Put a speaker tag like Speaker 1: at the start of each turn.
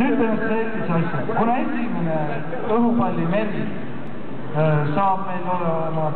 Speaker 1: nüüd on sellise asja, kuna esimene õhupallimees äh, saab meil olema